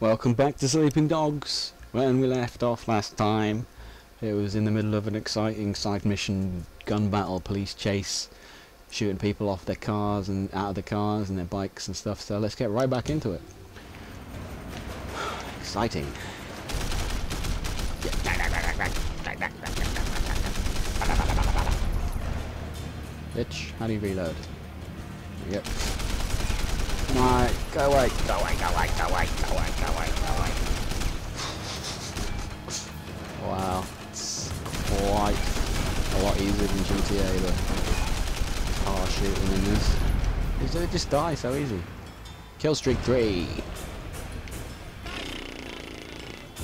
Welcome back to Sleeping Dogs. When we left off last time, it was in the middle of an exciting side mission gun battle, police chase, shooting people off their cars and out of the cars and their bikes and stuff. So let's get right back into it. Exciting. Bitch, how do you reload? Yep. Right, go away, go away, go away, go away, go away, go away, go away. Wow, it's quite a lot easier than GTA, the car shooting in this. They just die so easy. Kill streak 3.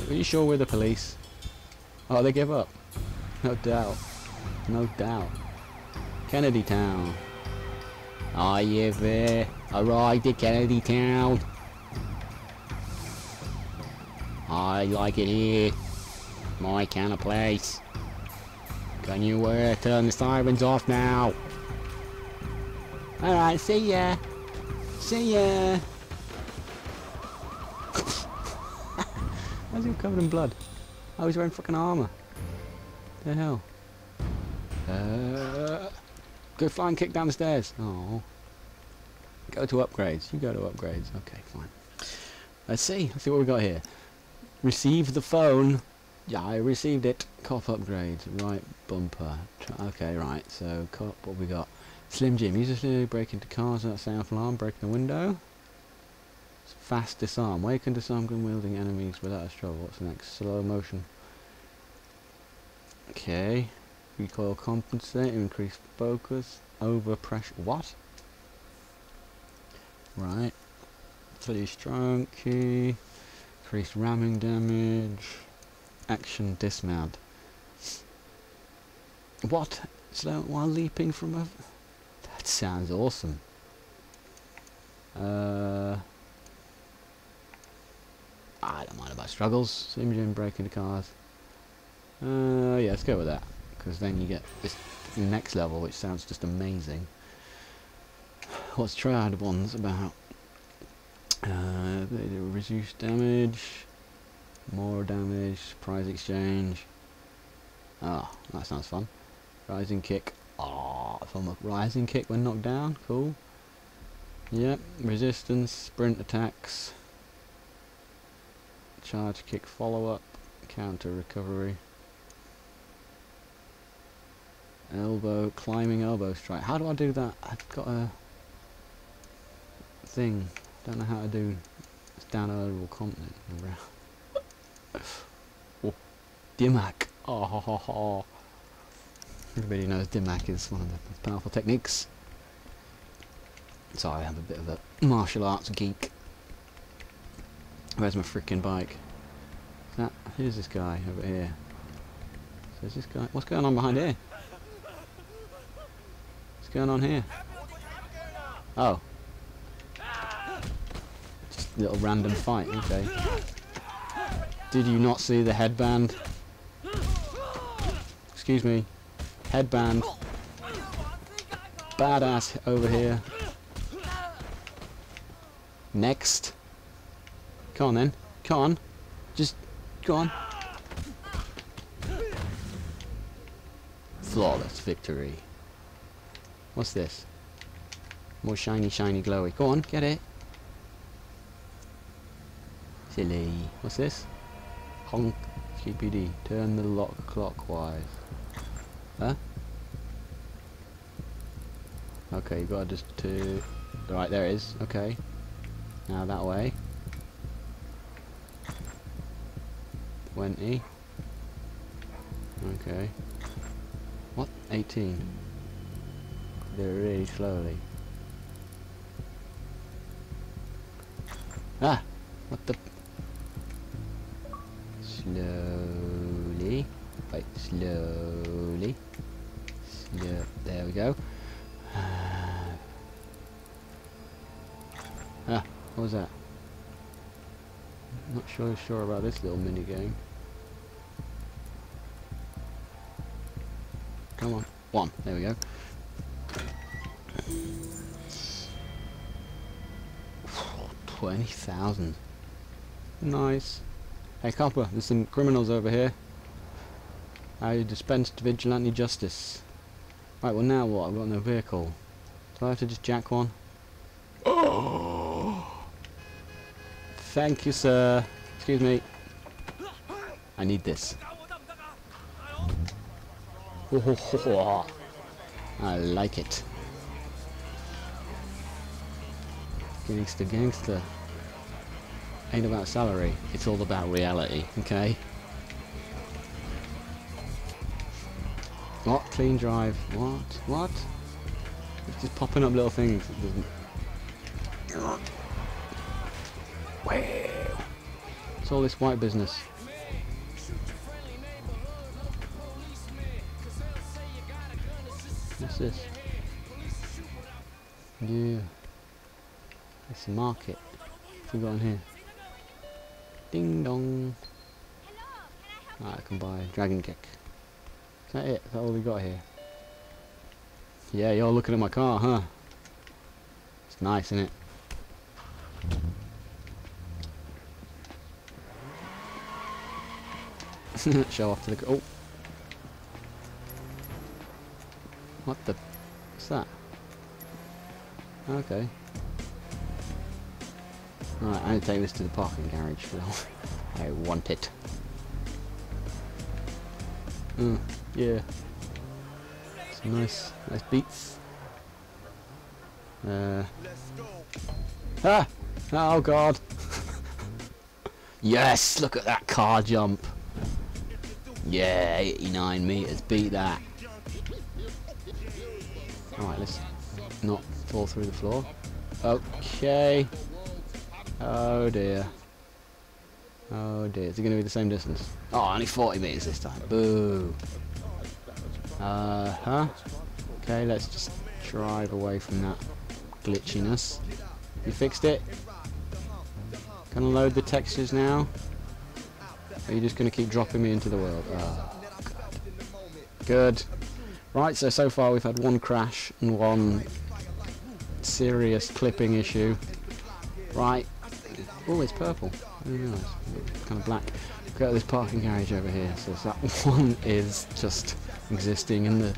Are you sure we're the police? Oh, they give up. No doubt. No doubt. Kennedy Town. Are you there? Arrived at Kennedy Town. I like it here. My kind of place. Can you uh, turn the sirens off now? Alright, see ya. See ya. Why is he covered in blood? Oh, he's wearing fucking armour. The hell? Uh, go flying kick down the stairs. Oh. Go to upgrades. You go to upgrades. Okay, fine. Let's see. Let's see what we got here. Receive the phone. Yeah, I received it. Cop upgrades. Right bumper. Okay, right. So cop. What we got? Slim Jim. Use a Usually break into cars without sound alarm. Break the window. Fast disarm. Where you can disarm gun wielding enemies without a struggle. What's next? Slow motion. Okay. Recoil compensate. Increase focus. Over pressure. What? Right. Fully strong key. Increased ramming damage. Action dismount. What? Slow while leaping from a... That sounds awesome. Uh... I don't mind about struggles. Slim Jim break into cars. Uh, yeah, let's go with that. Because then you get this next level, which sounds just amazing. What's Triad ones about? Uh, they do reduce damage, more damage, prize exchange. Ah, that sounds fun. Rising kick. Ah, from a rising kick when knocked down. Cool. Yep. Resistance, sprint attacks, charge kick follow up, counter recovery. Elbow, climbing elbow strike. How do I do that? I've got a thing. Don't know how to do it's downloadable content around. oh, Dim Mak. Oh, ho, ho, ho. Everybody knows Dim Mak is one of the most powerful techniques. So I'm a bit of a martial arts geek. Where's my freaking bike? That who's this guy over here? So is this guy? What's going on behind here? What's going on here? Oh, little random fight. Okay. Did you not see the headband? Excuse me. Headband. Badass over here. Next. Come on then. Come on. Just go on. Flawless victory. What's this? More shiny, shiny, glowy. Go on, get it. Silly. What's this? Honk. GPD. Turn the lock clockwise. Huh? Okay, you've gotta just to... Right, there it is. Okay. Now that way. 20. Okay. What? 18. They're really slowly. Ah! What the... Slowly. Wait, slowly. Slow. There we go. Ah, what was that? Not sure sure about this little mini game. Come on. One. There we go. Twenty thousand. Nice. Hey copper, there's some criminals over here. I dispensed vigilante justice. Right, well now what? I've got no vehicle. Do I have to just jack one? Oh! Thank you, sir. Excuse me. I need this. I like it. Gangster, gangster. Ain't about salary, it's all about reality, okay? What? Clean drive. What? What? It's just popping up little things. Wow. It's all this white business. What's this? Yeah. It's a market. What's we got in here? Ding dong. Right, I can buy Dragon Kick. Is that it? Is that all we got here? Yeah, you're looking at my car, huh? It's nice, isn't it? Show off to the... Oh! What the... What's that? Okay. I'm going to take this to the parking garage. I want it. Mm, yeah. Some nice, nice beats. Uh. Ah! Oh god! yes! Look at that car jump! Yeah, 89 meters, beat that. Alright, let's not fall through the floor. Okay. Oh dear. Oh dear, is it going to be the same distance? Oh, only 40 metres this time. Boo. Uh-huh. Okay, let's just drive away from that glitchiness. You fixed it? Can I load the textures now? Or are you just going to keep dropping me into the world? Oh, good. Good. Right, so so far we've had one crash and one serious clipping issue. Right, Oh, it's purple. nice. Kind of black. Got this parking garage over here. So that one is just existing in the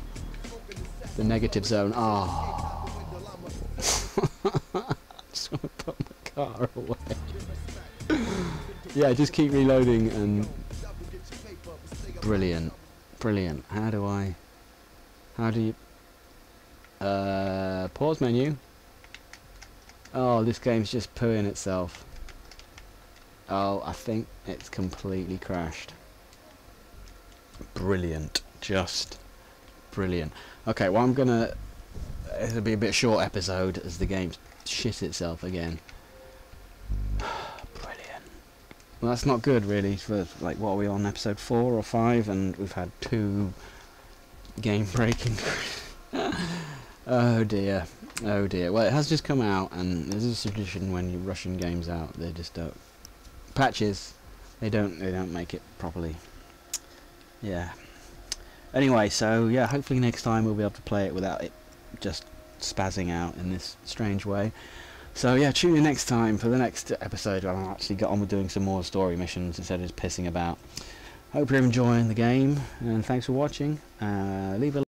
the negative zone. Ah. Oh. just want to put my car away. yeah, just keep reloading and brilliant, brilliant. How do I? How do you? Uh, pause menu. Oh, this game's just pooing itself. Oh, I think it's completely crashed. Brilliant. Just brilliant. Okay, well I'm gonna... It'll be a bit short episode as the game shit itself again. brilliant. Well, that's not good really for, like, what are we on, episode 4 or 5? And we've had two game breaking... oh dear. Oh dear. Well, it has just come out, and there's a tradition when rushing games out, they just don't patches they don't they don't make it properly. Yeah. Anyway so yeah hopefully next time we'll be able to play it without it just spazzing out in this strange way. So yeah tune in next time for the next episode where I'll actually get on with doing some more story missions instead of just pissing about. Hope you're enjoying the game and thanks for watching. Uh, leave a